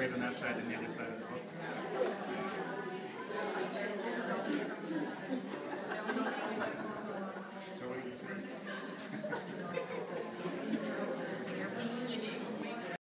great on that side than the other side as well.